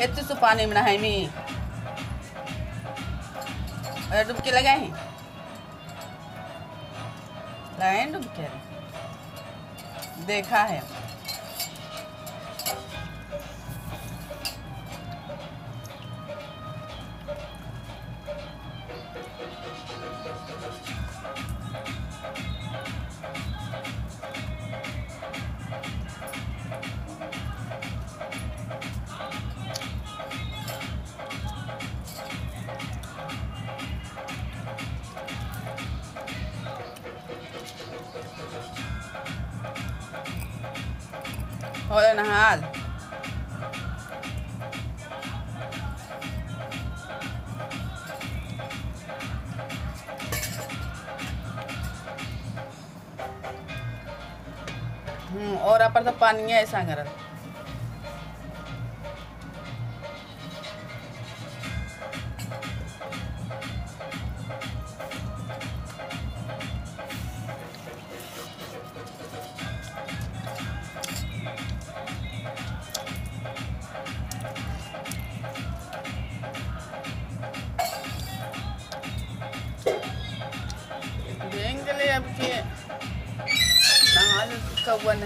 एत्तु सु पानी में नहाई मी। और डुबकी लगाई? लगाए डुबकी? देखा है। ना हाल हम्म और अपर तो पानी है ऐसा करल 不去，男孩就 tangan.